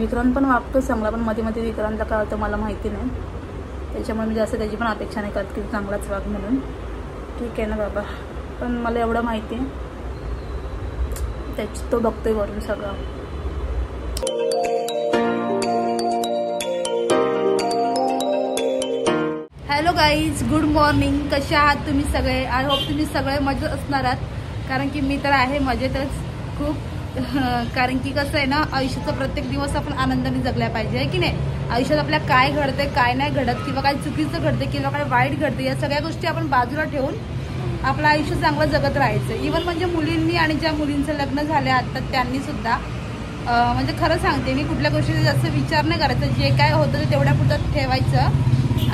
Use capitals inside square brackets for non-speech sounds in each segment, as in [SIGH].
विक्रांत पण वागतो चांगला पण मध्ये मध्ये विक्रांतला काय होतं मला माहिती नाही. त्याच्यामुळे मी जास्त त्याची पण अपेक्षा नाही करत की चांगलाच वाघ म्हणून. ठीक आहे ना बाबा. पण मला एवढं माहिती आहे. त्याच तो बघतोय वरून सगळं. हॅलो गाईज गुड मॉर्निंग कसे आहात तुम्ही सगळे? आय होप तुम्ही सगळे मजेत असणार आहात. कारण की मी तर आहे मजेतच. खूप [LAUGHS] कारण की कसं आहे ना आयुष्याचा प्रत्येक दिवस आपण आनंदाने जगला पाहिजे आहे की नाही? आयुष्यात आपल्या काय घडते काय नाही घडत किंवा काय चुकीचं घडते किंवा काय वाईट घडते या सगळ्या गोष्टी आपण बाजूला ठेवून आपलं आयुष्य चांगलं जगत राहायचं. इवन म्हणजे मुलींनी आणि ज्या मुलींचं लग्न झालं आता त्यांनी सुद्धा म्हणजे खरं सांगते मी कुठल्या गोष्टीचा जास्त विचार नाही करायचा. जे काय होतं ते तेवढ्या पुढं ठेवायचं.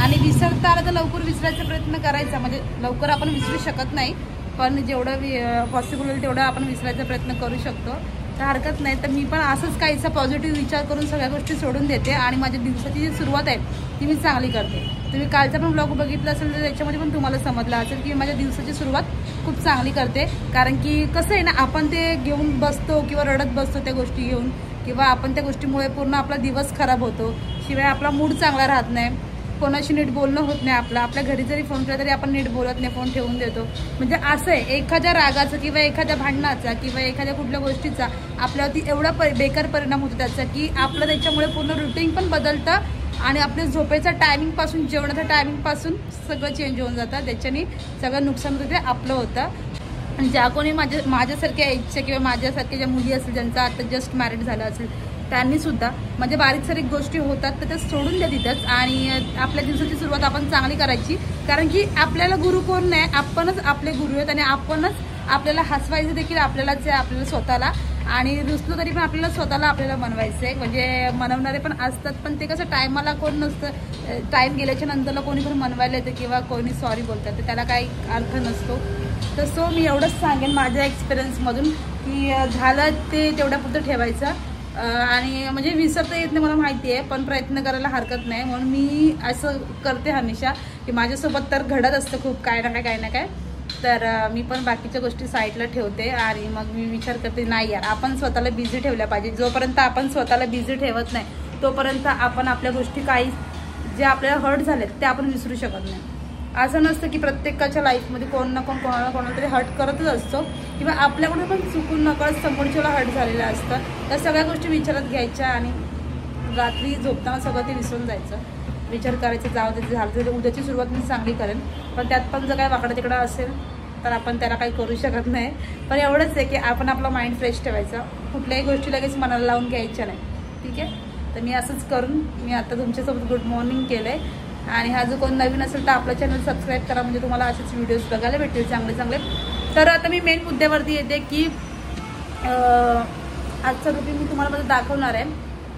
आणि विसरता आलं तर लवकर विसरायचा प्रयत्न करायचा. म्हणजे लवकर आपण विसरू शकत नाही. पण जेवढं पॉसिबल होईल तेवढं आपण विसरायचा प्रयत्न करू शकतो. तर हरकत नाही. तर मी पण असंच काहीचा पॉझिटिव्ह विचार करून सगळ्या गोष्टी सोडून देते आणि माझ्या दिवसाची जी सुरुवात आहे ती मी चांगली करते. तुम्ही कालचा पण ब्लॉग बघितला असेल तर त्याच्यामध्ये पण तुम्हाला समजलं असेल की माझ्या दिवसाची सुरुवात खूप चांगली करते. कारण की कसं आहे ना आपण ते घेऊन बसतो किंवा रडत बसतो त्या गोष्टी घेऊन किंवा आपण त्या गोष्टीमुळे पूर्ण आपला दिवस खराब होतो. शिवाय आपला मूड चांगला राहत नाही. कोणाशी नीट बोलणं होत नाही आपलं. आपल्या घरी जरी फोन केला तरी आपण नीट बोलत नाही फोन ठेवून देतो. म्हणजे असं आहे एखाद्या रागाचा किंवा एखाद्या भांडणाचा किंवा एखाद्या कुठल्या गोष्टीचा आपल्यावरती एवढा प बेकार परिणाम होतो त्याचा की आपलं त्याच्यामुळे पूर्ण रुटीन पण बदलतं आणि आपल्या झोपेचा टायमिंगपासून जेवणाचा टायमिंगपासून सगळं चेंज होऊन जातं. त्याच्याने सगळं नुकसान होतं ते आपलं होतं. आणि ज्या कोणी माझ्या माझ्यासारख्या एजच्या किंवा माझ्यासारख्या ज्या मुली असतील ज्यांचा आता जस्ट मॅरिड झाला असेल त्यांनी सुद्धा म्हणजे बारीक सारीक गोष्टी होतात तर त्या सोडून द्या तिथंच. आणि आपल्या दिवसाची सुरुवात आपण चांगली करायची. कारण की आपल्याला गुरु कोण नाही आपणच आपले गुरु आहेत आणि आपणच आपल्याला हसवायचं देखील आपल्यालाच आहे आपल्याला स्वतःला. आणि रुसलो तरी पण आपल्याला स्वतःला आपल्याला मनवायचं आहे. म्हणजे मनवणारे पण असतात पण ते कसं टायमाला कोण नसतं. टाईम गेल्याच्या नंतरला कोणी पण मनवायला येतं किंवा कोणी सॉरी बोलतात तर त्याला काही अर्थ नसतो. तर सो मी एवढंच सांगेन माझ्या एक्सपिरियन्समधून की झालं ते तेवढ्यापुरतं ठेवायचं. आणि म्हणजे विसरता येत नाही मला माहिती आहे पण प्रयत्न करायला हरकत नाही. म्हणून मी असं करते हमेशा की माझ्यासोबत तर घडत असतं खूप काय ना काय काय ना काय. तर मी पण बाकीच्या गोष्टी साईडला ठेवते आणि मग मी विचार करते नाही यार आपण स्वतःला बिझी ठेवल्या पाहिजे. जोपर्यंत आपण स्वतःला बिझी ठेवत नाही तोपर्यंत आपण आपल्या गोष्टी काही जे आपल्याला हर्ट झालेत ते आपण विसरू शकत नाही. असं नसतं की प्रत्येकाच्या लाईफमध्ये कोण ना कोण कोणाला कोणाला तरी हर्ट करतच असतो. किंवा आपल्याकडून पण चुकून नकळत समोरच्याला हट झालेलं असतं. त्या सगळ्या गोष्टी विचारात घ्यायच्या आणि रात्री झोपताना सगळं ते विसरून जायचं. विचार करायचं जाऊ दे झालं तर उद्याची सुरुवात मी चांगली करेन. पण त्यात पण जर काय वाकडं तिकडं असेल तर आपण त्याला काही करू शकत नाही. पण एवढंच आहे की आपण आपला माइंड फ्रेश ठेवायचा. कुठल्याही गोष्टी लगेच मनाला लावून घ्यायच्या नाही. ठीक आहे? तर मी असंच करून मी आता तुमच्यासोबत गुड मॉर्निंग केलं आहे आणि हा जो कोण नवीन असेल तर आपला चॅनल सबस्क्राईब करा. म्हणजे तुम्हाला असेच व्हिडिओज बघायला भेटतील चांगले चांगले. तर आता मी मेन मुद्द्यावरती येते की आजचा आजचं मी तुम्हाला माझं दाखवणार आहे.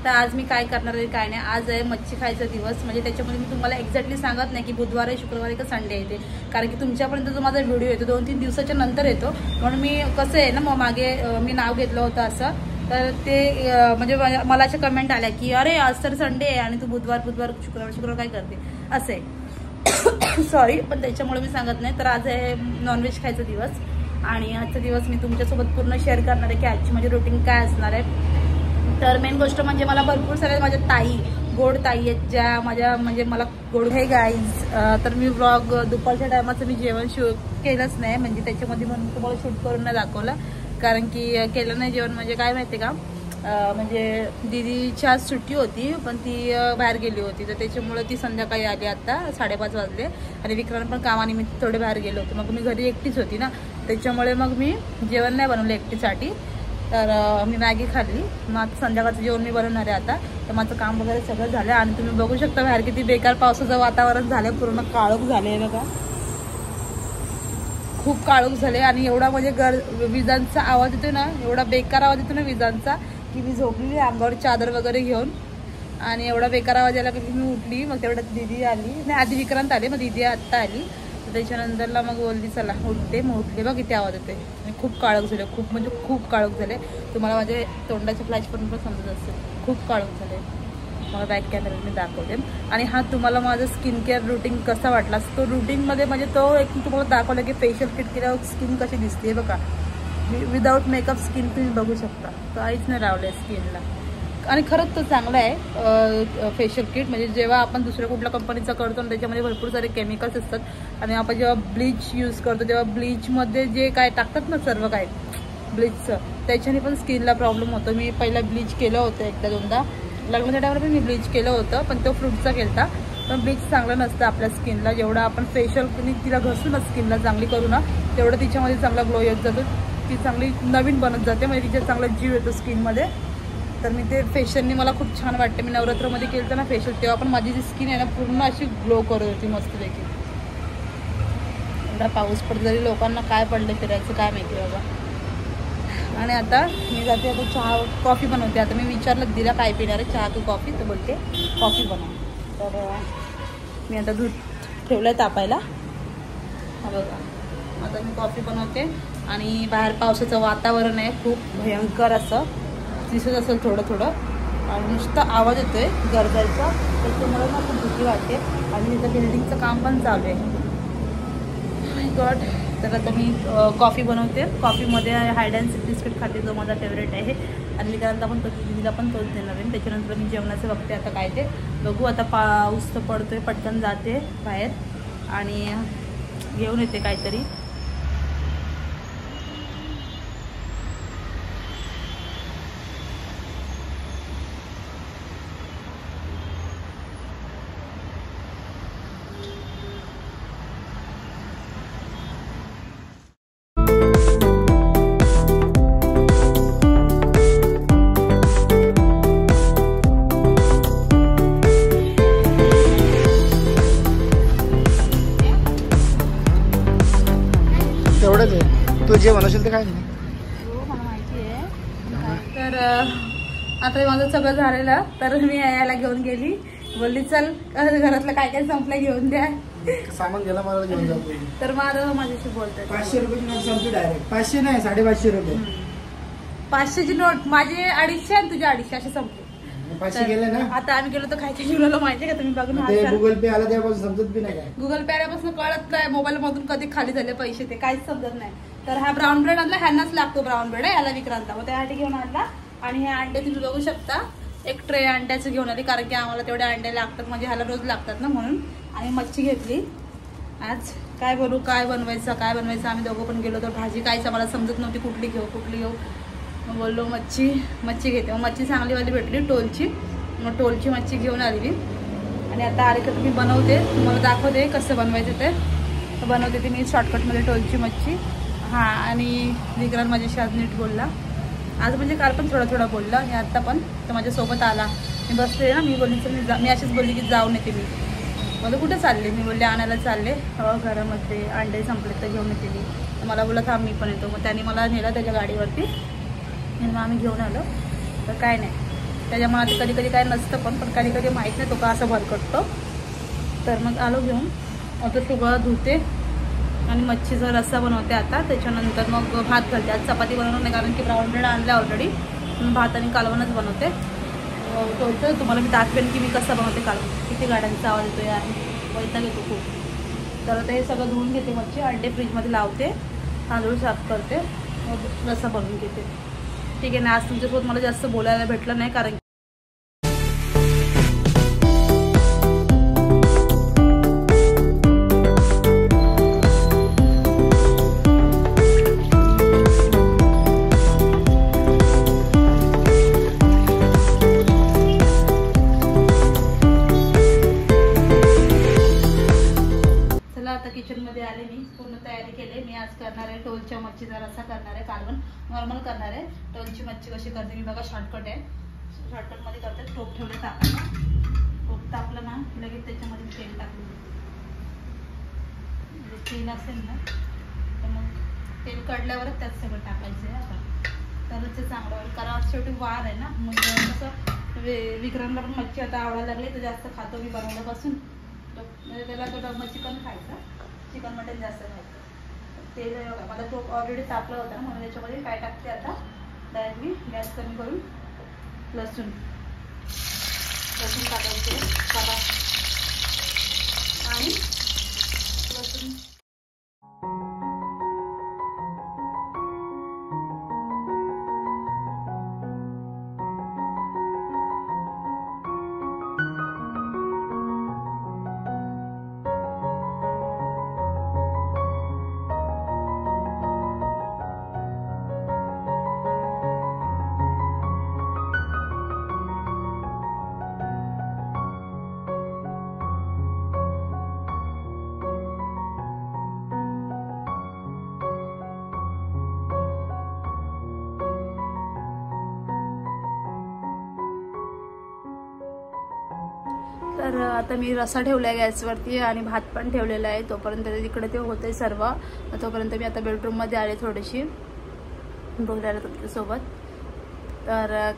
तर आज मी काय करणार आहे काय नाही. आज आहे मच्छी खायचा दिवस. म्हणजे त्याच्यामध्ये मी तुम्हाला एक्झॅक्टली सांगत नाही की बुधवार आहे शुक्रवार आहे का संडे येते कारण की तुमच्यापर्यंत जो माझा व्हिडिओ येतो दोन तीन दिवसाच्या नंतर येतो. म्हणून मी कसं आहे ना मग मागे मी नाव घेतलं होतं असं. तर ते म्हणजे मला- मला अशा कमेंट आल्या की अरे आज तर संडे आहे आणि तू बुधवार बुधवार शुक्रवार शुक्रवार काय करते? असं. आहे सॉरी पण त्याच्यामुळे मी सांगत नाही. तर आज आहे नॉनव्हेज खायचा दिवस आणि आजचा दिवस मी तुमच्यासोबत पूर्ण शेअर करणार आहे की आजची माझी रुटीन काय असणार आहे. तर मेन गोष्ट म्हणजे मला भरपूर साऱ्या माझ्या ताई गोड ताई आहेत ज्या माझ्या म्हणजे मला गोड हे गाईज तर मी ब्लॉग दुपारच्या टायमाचं मी जेवण शू केलंच नाही. म्हणजे त्याच्यामध्ये म्हणून तुम्हाला शूट करून नाही दाखवलं. कारण की केलं नाही जेवण म्हणजे काय माहिती का? म्हणजे दिदीची आज सुट्टी होती पण ती बाहेर गेली होती. तर त्याच्यामुळे ती संध्याकाळी आली आता साडेपाच वाजले. आणि विक्रांत पण कामानिमित्त थोडे बाहेर गेलो होते. मग मी घरी एकटीच होती ना. त्याच्यामुळे मग मी जेवण नाही बनवलं एकटीसाठी. तर मी मॅगी खाल्ली. मग आता संध्याकाळचं जेवण मी बनवणार आहे आता. तर माझं काम वगैरे सगळं झालं. आणि तुम्ही बघू शकता बाहेर किती बेकार पावसाचं वातावरण झालं पूर्ण काळोख झाले बघा. खूप काळोख झाले आणि एवढा म्हणजे गर विजांचा आवाज येतो ना एवढा बेकार आवाज येतो ना विजांचा की मी झोपलेली अंगावर चादर वगैरे घेऊन. आणि एवढा बेकार आवाज आला की मी उठली मग तेवढ्यात दिदी आली. नाही आधी विक्रांत आले मग दिदी आत्ता आली. तर त्याच्यानंतरला मग बोलली चला उठते मग उठले. बघ किती आवाज येते आणि खूप काळोख झाले खूप म्हणजे खूप काळोख झाले. तुम्हाला माझे तोंडाचे फ्लॅश पण पण समजत असेल. खूप काळोख झाले. मला बॅक कॅमेऱ्यात मी दाखवते. आणि हा तुम्हाला माझं स्किन केअर रुटीन कसा वाटला? तो रुटीनमध्ये म्हणजे तो एक तुम्हाला दाखवला की फेशियल किट केल्यावर स्किन कशी दिसते. बघा. विदाऊट मेकअप स्किन तुम्ही बघू शकता. काहीच नाही रावलं आहे स्किनला आणि खरंच तो चांगला आहे फेशियल किट म्हणजे जेव्हा आपण दुसऱ्या कुठल्या कंपनीचा करतो ना त्याच्यामध्ये भरपूर सारे केमिकल्स असतात आणि आपण जेव्हा ब्लीच यूज करतो तेव्हा ब्लीचमध्ये जे काय टाकतात ना सर्व काय ब्लीचचं त्याच्याने पण स्किनला प्रॉब्लेम होतो. मी पहिला ब्लीच केलं होतं एकदा दोनदा. लग्नाच्या टायमाला पण मी ब्लीच केलं होतं पण तो फ्रूटचा केला पण ब्लीच चांगलं नसतं आपल्या स्किनला जेवढं आपण फेशियल तिला घसून ना स्किनला चांगली करू ना तेवढं तिच्यामध्ये चांगला ग्लो येत जातो. ती चांगली नवीन बनत जाते म्हणजे तिच्या चांगला जीव येतो स्किनमध्ये तर मी ते फेशियलनी मला खूप छान वाटते. मी नवरात्रमध्ये केलं ना फेशियल तेव्हा पण माझी जी स्किन आहे ना पूर्ण अशी ग्लो करत होती मस्तपैकी. एवढा पाऊस पडत जरी लोकांना काय पडलं फिरायचं काय माहिती बाबा. आणि आता मी जाते आता चहा कॉफी बनवते. आता मी विचारलं दिला काय पिणार आहे? चहा तू कॉफी? तर बोलते कॉफी बनव. तर मी आता दूध ठेवलं आहे तापायला बघा. आता मी कॉफी बनवते. आणि बाहेर पावसाचं वातावरण आहे खूप भयंकर असं. दिसत असेल थोडं थोडं. आणि नुसतं आवाज येतोय गरजायचा त्याच्यामुळे ना खूप भीती वाटते. आणि तिथं बिल्डिंगचं काम पण चालू आहे. Oh गॉड तर आता मी कॉफी बनवते. कॉफीमध्ये हायड अँड सिक बिस्किट खाते जो माझा फेवरेट आहे. आणि मी त्यानंतर पण तो दिदीला पण तोच देणार आहे. त्याच्यानंतर मी जेवणाचं बघते आता काय ते. बघू आता पाऊस तर आहे पटकन जाते बाहेर. आणि घेऊन येते काहीतरी. जे म्हणशील ते काय नाही. हो मला माहिती आहे. तर आता हे माझं सगळं झालेलं तर मी यायला घेऊन गेली. बोलली चल घरातलं काय काय संपलं घेऊन द्या. सामान गेला मला घेऊन जातो तर माझं माझ्याशी बोलतोय पाचशे रुपयाची नोट संपली डायरेक्ट पाचशे नाही साडेपाचशे रुपये. पाचशेची नोट माझे अडीचशे आणि तुझे अडीचशे असे संपले. पाचशे गेले ना? आता आम्ही गेलो तर काय काय घेऊन आलो माहिती का? तुम्ही बघून ते गुगल पे आला त्यापासून समजत बी नाही काय. गुगल पे आल्यापासून कळत नाही. मोबाईल मधून कधी खाली झाले पैसे ते काहीच समजत नाही. तर हा ब्राऊन ब्रेड आणला ह्यांनाच लागतो ब्राऊन ब्रेड याला विक्रांता मग त्यासाठी घेऊन आणला. आणि हे अंडे तुम्ही बघू शकता. एक ट्रे अंड्याचं घेऊन आली कारण की आम्हाला तेवढे अंडे लागतात. म्हणजे ह्याला रोज लागतात ना म्हणून. आणि मच्छी घेतली. आज काय बनवू काय बनवायचं काय बनवायचं? आम्ही दोघं पण गेलो तर भाजी काहीच आम्हाला समजत नव्हती कुठली घेऊ कुठली घेऊ. बोललो मच्छी मच्छी घेते. मग मच्छी चांगलीवाली भेटली टोलची. मग टोलची मच्छी घेऊन आली मी आणि आता आले तर मी बनवते. तुम्हाला दाखवते कसं बनवायचं ते. तर बनवते ते मी शॉर्टकटमध्ये टोलची मच्छी. हां आणि निगरान माझ्याशी आज नीट बोलला. आज म्हणजे काल पण थोडा थोडा बोलला. आणि आत्ता पण तर माझ्यासोबत आला. मी बसले ना मी बोलली तर मी जा मी अशीच बोलली की जाऊन येते मी मला कुठं चालले? मी बोलले आणायला चालले. हो, घरामध्ये. अंडे संपले तर घेऊन येते मी तर मला बोलत हा मी पण येतो. मग त्याने मला नेलं त्याच्या गाडीवरती. आणि मग आम्ही घेऊन आलो. तर काय नाही. त्याच्यामुळे आता कधी कधी काय नसतं पण पण कधी कधी माहीत नाही तो का असं भरकटतो तर मग आलो घेऊन. आता सगळं धुते आणि मच्छीचा रस्सा बनवते आता. त्याच्यानंतर मग भात घालते. आज चपाती बनवणार नाही कारण की ब्राऊन ब्रेड आणलं ऑलरेडी भात आणि कालवणच बनवते. तो तुम्हाला मी दाखवेन की मी कसं बनवते कालवण किती गाड्यांचा आवाज येतो यार. वैताग येतो खूप. तर आता हे सगळं धुवून घेते मच्छी. अंडे फ्रीजमध्ये लावते. तांदूळ साफ करते. मग रस्सा बनवून घेते. ठीक आहे ना आज तुमच्यासोबत मला जास्त बोलायला भेटलं नाही कारण तेल असेल ना तर मग तेल काढल्यावरच त्यात सगळं टाकायचं आहे आता. तरच ते चांगलं होईल. कारण शेवटी वार आहे ना मग कसं वे- विक्रमला पण मच्छी आता आवडायला लागली तर जास्त खातो मी बनवल्यापासून तो- म्हणजे त्याला तो मग चिकन खायचं. चिकन मटन जास्त खायचं. तेल मला तो ऑलरेडी तापला होता म्हणून त्याच्यामध्ये काय टाकते आता डायरेक्ट मी गॅस कमी करून लसूण. लसूण टाकायचे आणि तर आता मी रसा ठेवला आहे गॅसवरती आणि भात पण ठेवलेला आहे. तोपर्यंत इकडे ते होतं आहे सर्व. तोपर्यंत मी आता बेडरूममध्ये आले थोडीशी. बोलायला तुमच्यासोबत. तर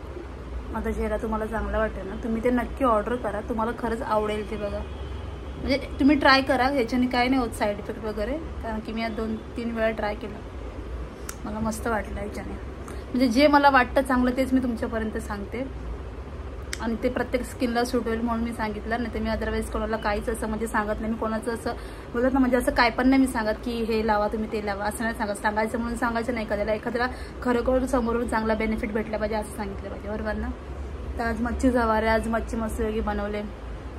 माझा चेहरा तुम्हाला चांगला वाटेल ना. तुम्ही ते नक्की ऑर्डर करा. तुम्हाला खरंच आवडेल ते बघा. म्हणजे तुम्ही ट्राय करा. ह्याच्याने काय नाही होत साईड इफेक्ट वगैरे. कारण की मी आज दोन तीन वेळा ट्राय केलं. मला मस्त वाटलं ह्याच्याने. म्हणजे जे मला वाटतं चांगलं तेच मी तुमच्यापर्यंत सांगते. आणि ते प्रत्येक स्किनला सूट होईल म्हणून मी सांगितलं. नाही तर मी अदरवाईज कोणाला काहीच असं म्हणजे सांगत नाही. मी कोणाचं असं बोलत ना म्हणजे असं काय पण नाही मी सांगत की हे लावा तुम्ही ते लावा. असं नाही सांगत. सांगायचं म्हणून सांगायचं नाही एखाद्याला एखाद्याला खरोखर समोरून चांगला बेनिफिट भेटला पाहिजे असं सांगितलं पाहिजे. बरोबर ना? तर आज मच्छी जवारे आज मच्छी मस्त वेगळी बनवले.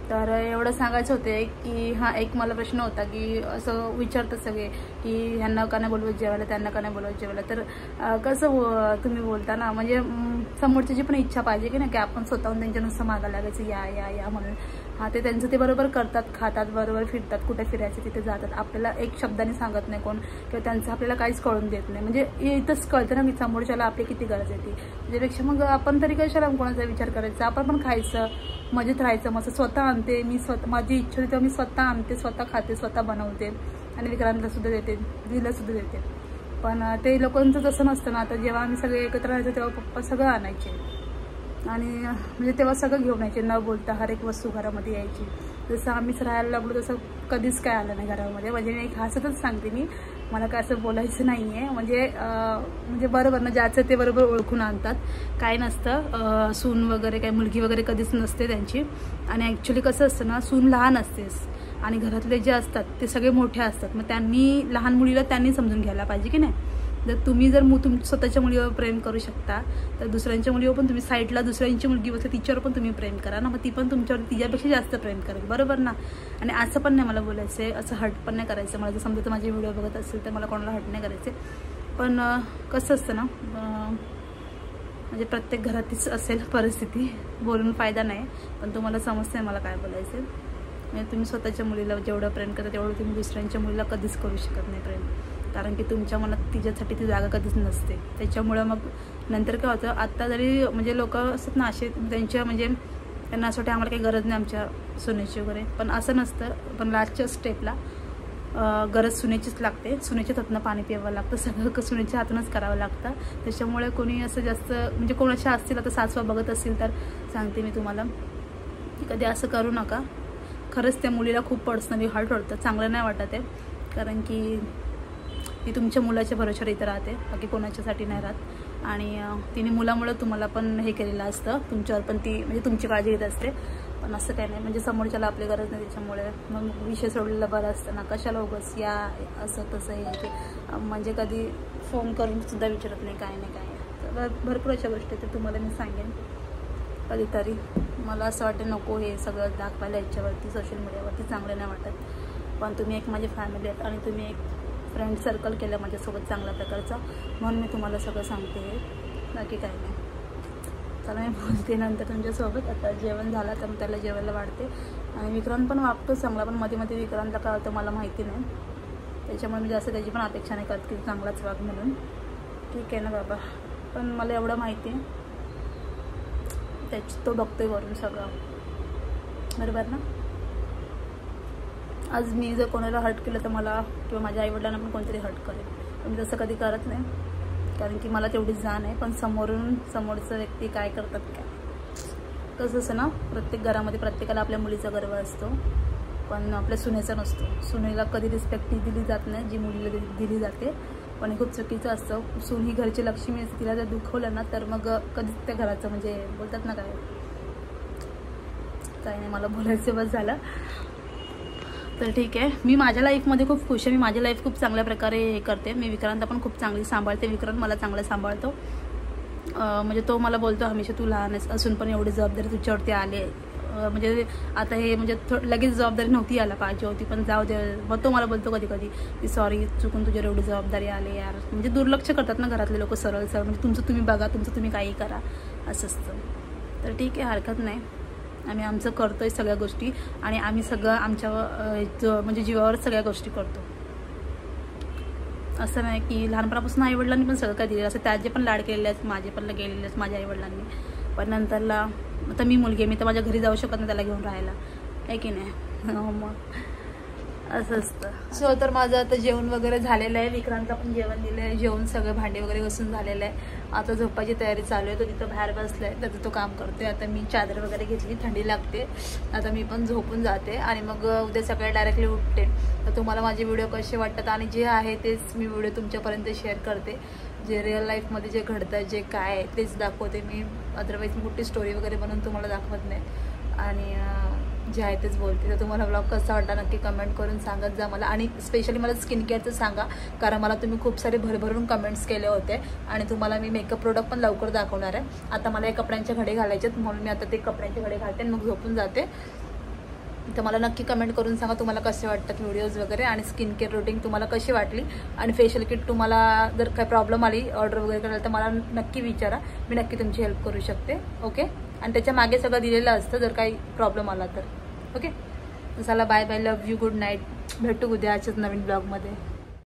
तर एवढं सांगायचं होते की हा एक मला प्रश्न होता की असं विचारतात सगळे की ह्यांना का नाही बोलवत जेवायला? त्यांना का नाही बोलवत जेवायला? तर कसं तुम्ही बोलता ना? म्हणजे समोरच्याची पण इच्छा पाहिजे की नाही की आपण स्वतःहून त्यांच्या नुसतं मागायला लागायचं या या या म्हणून. हा ते त्यांचं ते बरोबर करतात खातात बरोबर फिरतात कुठे फिरायचं तिथे जातात. आपल्याला एक शब्दाने सांगत नाही कोण किंवा त्यांचं आपल्याला काहीच कळून देत नाही. म्हणजे इथंच कळतं ना की समोरच्याला आपली किती गरज येते त्याच्यापेक्षा मग आपण तरी कशाला कोणाचा विचार करायचा? आपण पण खायचं मजेत राहायचं मग स्वतः आणते मी स्वतः माझी इच्छा होती तेव्हा मी स्वतः आणते स्वतः खाते स्वतः बनवते. आणि विक्रांतला सुद्धा देते दिला सुद्धा देते. पण ते लोकांचं तसं नसतं ना. आता जेव्हा आम्ही सगळे एकत्र राहायचो तेव्हा पप्पा सगळं आणायचे. आणि म्हणजे तेव्हा सगळं घेऊन यायचे न बोलता हर एक वस्तू घरामध्ये यायची. जसं आम्हीच राहायला लागलो तसं कधीच काय आलं नाही घरामध्ये. म्हणजे मी एक हसतच सांगते मी. मला काय असं बोलायचं नाही आहे म्हणजे म्हणजे बरोबर ना ज्याचं ते बरोबर ओळखून आणतात. काय नसतं. सून वगैरे काय मुलगी वगैरे कधीच नसते त्यांची. आणि ॲक्च्युली कसं असतं ना सून लहान असतेस. आणि घरातले जे असतात ते सगळे मोठे असतात. मग त्यांनी लहान मुलीला त्यांनी समजून घ्यायला पाहिजे की नाही? जर तुम्ही जर मु तुम स्वतःच्या मुलीवर प्रेम करू शकता तर दुसऱ्यांच्या मुलीवर पण तुम्ही साईडला दुसऱ्यांची मुलगी बसते तिच्यावर पण तुम्ही प्रेम करा ना. मग ती पण तुमच्यावर तिच्यापेक्षा जास्त प्रेम करेल. बरोबर ना? आणि असं पण नाही मला बोलायचं आहे असं हट पण नाही करायचं. मला जर समजा तर माझे व्हिडिओ बघत असेल तर मला कोणाला हट नाही करायचे पण कसं असतं ना म्हणजे प्रत्येक घरातच असेल परिस्थिती बोलून फायदा नाही. पण तुम्हाला समजते मला काय बोलायचं म्हणजे तुम्ही स्वतःच्या मुलीला जेवढं प्रेम करता तेवढं तुम्ही दुसऱ्यांच्या मुलीला कधीच करू शकत नाही प्रेम. कारण की तुमच्या मनात तिच्यासाठी ती जागा कधीच नसते. त्याच्यामुळं मग नंतर काय होतं आत्ता जरी म्हणजे लोक असतात ना असे त्यांच्या म्हणजे त्यांना असं वाटतं आम्हाला काही गरज नाही आमच्या सुनेची वगैरे. पण असं नसतं पण लास्टच्या स्टेपला गरज सुनेचीच लागते. सुनेच्या हातनं पाणी प्यावं लागतं सगळं सुनेच्या हातूनच करावं लागतं. त्याच्यामुळे कोणी असं जास्त म्हणजे कोणाच्या असतील आता सासवा बघत असतील तर सांगते मी तुम्हाला. की कधी असं करू नका. खरंच त्या मुलीला खूप पर्सनली हर्ट होतं. चांगलं नाही वाटत आहे कारण की ती तुमच्या मुलाच्या भरोशावर इथं राहते. बाकी कोणाच्यासाठी नाही राहत. आणि तिने मुलामुळं तुम्हाला पण हे केलेलं असतं. तुमच्यावर पण ती म्हणजे तुमची काळजी घेत असते. पण असं काही नाही. म्हणजे समोरच्याला आपली गरज नाही त्याच्यामुळे. मग विषय सोडलेला बरं असतं ना. कशाला उगस या असं तसं हे ते म्हणजे कधी फोन करून सुद्धा विचारत नाही. काय नाही काय तर भरपूर अशा गोष्टी आहेत, ते तुम्हाला मी सांगेन. कधीतरी. मला असं वाटतं नको हे सगळं दाखवायला याच्यावरती सोशल मीडियावरती चांगलं नाही वाटत. पण तुम्ही एक माझी फॅमिली आहेत आणि तुम्ही एक फ्रेंड सर्कल केलं माझ्यासोबत चांगल्या प्रकारचा म्हणून मी तुम्हाला सगळं सांगते. हे. बाकी काही नाही. चला मी बोलते नंतर तुमच्यासोबत. आता जेवण झालं तर मग त्याला जेवायला वाढते. आणि विक्रांत पण वागतो चांगला पण मध्ये मध्ये विक्रांतला काय होतं मला माहिती नाही. त्याच्यामुळे मी जास्त त्याची पण अपेक्षा नाही करत की चांगलाच वाग म्हणून. ठीक आहे ना बाबा. पण मला एवढं माहिती आहे. त्याच तो बघतोय वरून सगळं. बरोबर ना? आज मी जर कोणाला हर्ट केलं तर मला किंवा माझ्या आईवडिलांना पण कोणतरी हर्ट करेल. पण मी तसं कधी करत नाही. कारण की मला तेवढी जाण आहे. पण समोरून समोरचं व्यक्ती काय करतात काय? कसं असं ना? प्रत्येक घरामध्ये प्रत्येकाला आपल्या मुलीचा गर्व असतो. पण आपल्या सुनेचा नसतो. सुनेला कधी रिस्पेक्ट दिली जात नाही. जी मुलीला दि- दिली जाते. पण हे खूप चुकीचं असतं. सून ही घरची लक्ष्मी असते तिला जर दुखवलं ना तर मग कधीच त्या घराचं म्हणजे बोलतात ना काय? काय नाही मला बोलायचं बस झालं. तर ठीक आहे. मी माझ्या लाईफमध्ये खूप खुश आहे. मी माझी लाईफ खूप चांगल्या प्रकारे हे करते. मी विक्रांत पण खूप चांगली सांभाळते. विक्रांत मला चांगलं सांभाळतो. म्हणजे तो मला बोलतो हमेशा तू लहान आहेस. असून पण एवढी जबाबदारी तुझ्यावरती आली आहे. म्हणजे आता हे म्हणजे थो- लगेच जबाबदारी नव्हती यायला पाहिजे होती पण जाऊ दे मग तो मला बोलतो कधी कधी की सॉरी चुकून तुझ्यावर एवढी जबाबदारी आली यार. म्हणजे दुर्लक्ष करतात ना घरातले लोक सरळ सरळ म्हणजे तुमचं तुम्ही बघा तुमचं तुम्ही काही करा असं असतं. तर ठीक आहे हरकत नाही. आम्ही आमचं करतो आहे सगळ्या गोष्टी आणि आम्ही सगळं आमच्या म्हणजे जीवावर सगळ्या गोष्टी करतो. असं नाही की लहानपणापासून आईवडिलांनी पण सगळं काय दिलेलं असं त्याचे पण लाड केलेले आहेत माझे पण गेलेले आहेत माझ्या आईवडिलांनी. पण नंतरला आता मी मुलगी मी तर माझ्या घरी जाऊ शकत नाही त्याला घेऊन राहायला. आहे की नाही? हो मग. असं असतं. सो तर माझं आता जेवण वगैरे झालेलं आहे. विक्रांतला पण जेवण दिलं आहे जेवण सगळं भांडे वगैरे घसून झालेलं आहे. आता झोपायची तयारी चालू आहे. तो तिथं बाहेर बसला आहे त्याचं तो काम करतोय. आता मी चादर वगैरे घेतली. थंडी लागते. आता मी पण झोपून जाते. आणि मग उद्या सकाळी डायरेक्टली उठते. तर तुम्हाला माझे व्हिडिओ कसे वाटतात आणि जे आहे तेच मी व्हिडिओ तुमच्यापर्यंत शेअर करते. जे रिअल लाईफमध्ये जे घडतं जे काय आहे तेच दाखवते मी. अदरवाईज मोठी स्टोरी वगैरे बनवून तुम्हाला दाखवत नाही आणि जे आहे तेच बोलते. तर तुम्हाला ब्लॉग कसा वाटला नक्की कमेंट करून सांगत जा मला आणि स्पेशली मला स्किन केअरचं सांगा. कारण मला तुम्ही खूप सारे भरभरून कमेंट्स केले होते. आणि तुम्हाला मी मेकअप प्रोडक्ट पण लवकर दाखवणार आहे. आता मला हे कपड्यांचे घडे घालायचे आहेत. म्हणून मी आता ते कपड्यांचे घडे घालते आणि मग झोपून जाते. तर मला नक्की कमेंट करून सांगा तुम्हाला कसे वाटतात व्हिडिओज वगैरे आणि स्किन केअर रुटीन तुम्हाला कशी वाटली? आणि फेशियल किट तुम्हाला जर काही प्रॉब्लेम आली ऑर्डर वगैरे करायला तर मला नक्की विचारा. मी नक्की तुमची हेल्प करू शकते. ओके आणि त्याच्यामागे सगळं दिलेलं असतं जर काही प्रॉब्लेम आला तर. ओके चला bye bye love you good night भेटू उद्या आजच्याच नवीन ब्लॉगमध्ये